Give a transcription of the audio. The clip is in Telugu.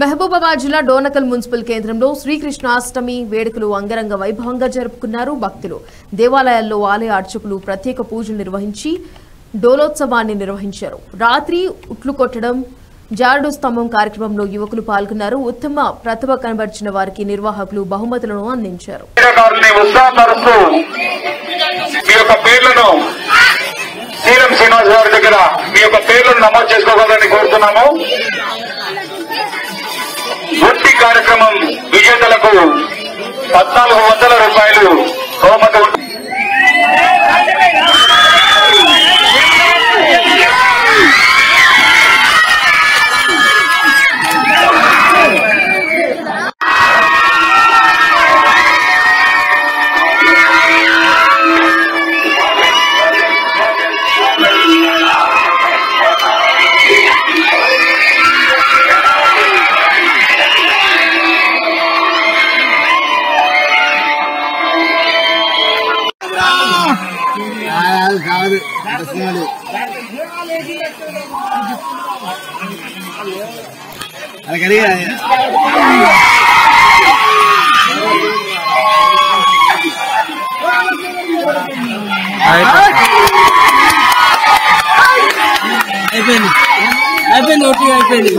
మహబూబాబాద్ జిల్లా డోనకల్ మున్సిపల్ కేంద్రంలో శ్రీకృష్ణాష్టమి వేడుకలు అంగరంగ వైభవంగా జరుపుకున్నారు భక్తులు. దేవాలయాల్లో ఆలయ అర్చకులు ప్రత్యేక పూజలు నిర్వహించి డోలోత్సవాన్ని నిర్వహించారు. రాత్రి ఉట్లు కొట్టడం జారుడు స్తంభం కార్యక్రమంలో యువకులు పాల్గొన్నారు. ఉత్తమ ప్రతిభ కనబర్చిన వారికి నిర్వాహకులు బహుమతులను అందించారు. మీ యొక్క పేర్లను శ్రీనివాస్ గారి దగ్గర మీ యొక్క పేర్లను నమోదు చేసుకోగలరు. పద్నాలుగు వందల రూపాయలు కాదు కాదు అంత సినిమాలు అది కడిగా అయిపోయింది అయిపోయింది ఓకే అయిపోయింది